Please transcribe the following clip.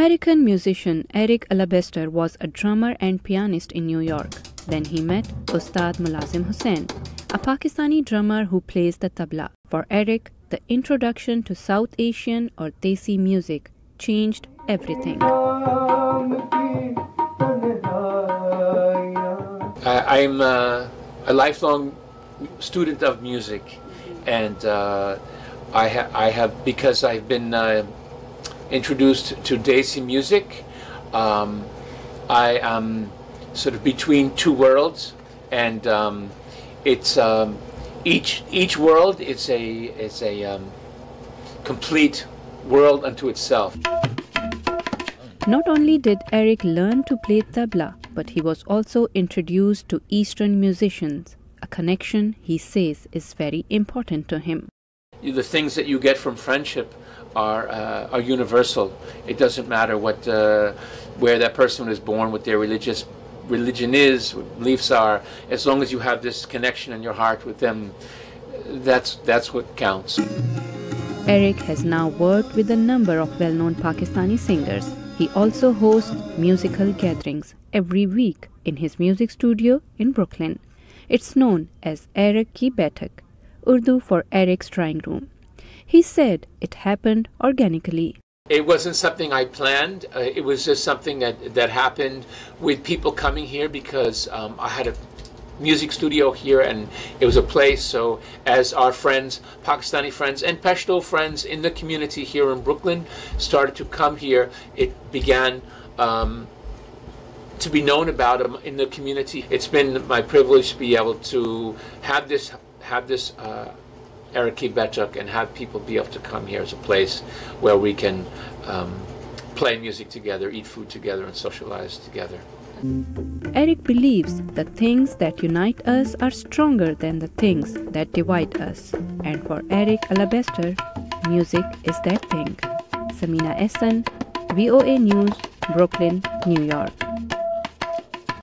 American musician Eric Alabaster was a drummer and pianist in New York. Then he met Ustad Mulazim Hussain, a Pakistani drummer who plays the tabla. For Eric, the introduction to South Asian or Desi music changed everything. I'm uh, a lifelong student of music, and uh, I, ha I, have because I've been uh, introduced to Desi music. Um, I am sort of between two worlds, and um, it's um, each each world. It's a it's a um, complete world unto itself. Not only did Eric learn to play tabla, but he was also introduced to Eastern musicians, a connection he says is very important to him. The things that you get from friendship are uh, are universal. It doesn't matter what uh, where that person was born, what their religious religion is, what beliefs are. As long as you have this connection in your heart with them, that's that's what counts. Eric has now worked with a number of well-known Pakistani singers. He also hosts musical gatherings every week in his music studio in Brooklyn. It's known as Eric Ki Baitak, Urdu for Eric's Drawing Room. He said it happened organically. It wasn't something I planned. Uh, it was just something that, that happened with people coming here because um, I had a music studio here and it was a place. So, as our friends, Pakistani friends, and Pashto friends in the community here in Brooklyn started to come here, it began. Um, to be known about them in the community. It's been my privilege to be able to have this have this uh, Eric Baitak and have people be able to come here as a place where we can um, play music together, eat food together, and socialize together. Eric believes the things that unite us are stronger than the things that divide us. And for Eric Alabaster, music is that thing. Samina Ahsan, VOA News, Brooklyn, New York.